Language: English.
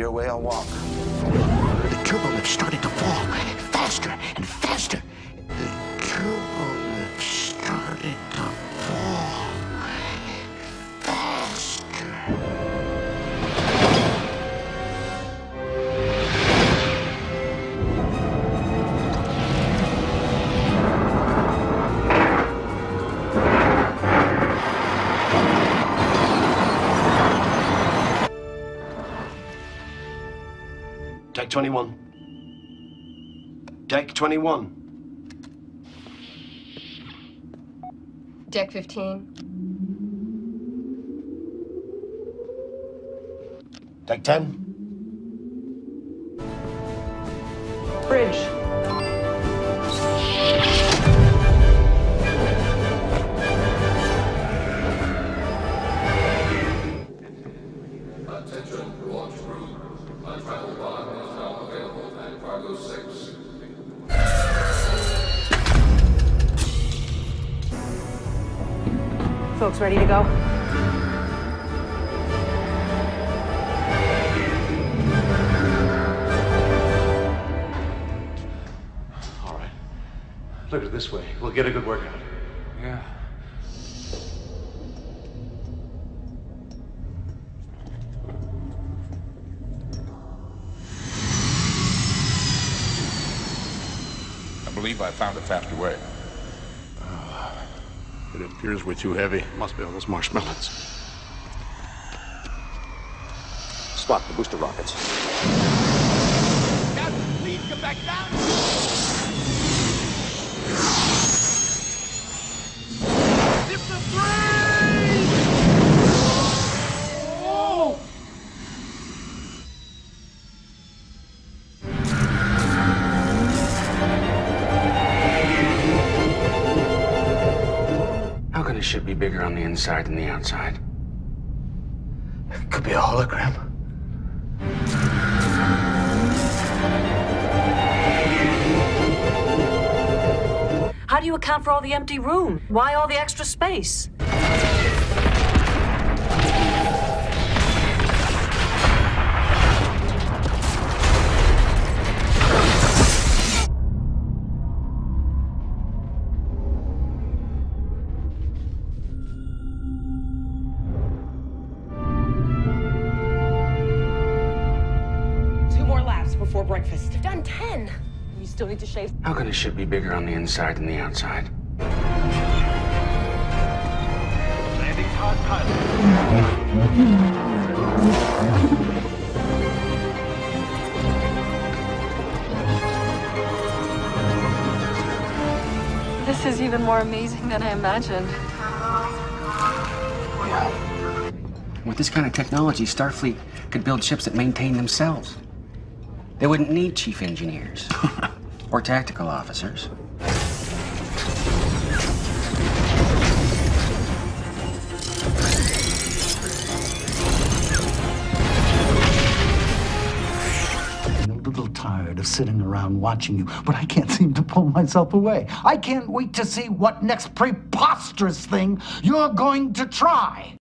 your way, I'll walk. The turbo lift started to fall Deck 21. Deck 21. Deck 15. Deck 10. Folks ready to go? All right. Look at it this way. We'll get a good workout. Yeah. I believe I found a faster way. Oh, it appears we're too heavy. Must be all those marshmallows. Spock the booster rockets. please come back down. How can be bigger on the inside than the outside? It could be a hologram. How do you account for all the empty room? Why all the extra space? Before breakfast. I've done 10. You still need to shave. How can a ship be bigger on the inside than the outside? Landing pod pilot. This is even more amazing than I imagined. With this kind of technology, Starfleet could build ships that maintain themselves. They wouldn't need chief engineers or tactical officers. I'm a little tired of sitting around watching you, but I can't seem to pull myself away. I can't wait to see what next preposterous thing you're going to try.